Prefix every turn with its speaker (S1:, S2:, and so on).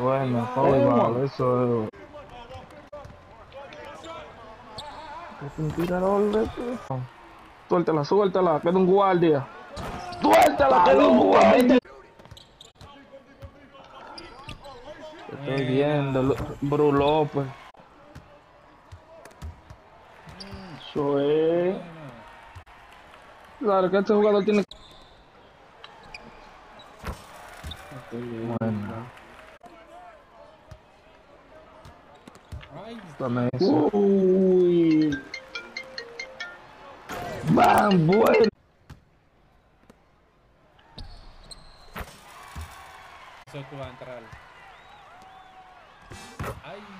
S1: Bueno, Paul, eso es. ¿Qué un tirador de esto? Suéltala, suéltala, queda un guardia. Suéltala, queda un guardia. Estoy viendo, Bru López. Eso es. Claro que este jugador tiene. Bueno. Dame eso.
S2: Uy.
S1: ¡Bam! Bueno.
S3: vas a entrar. Ay.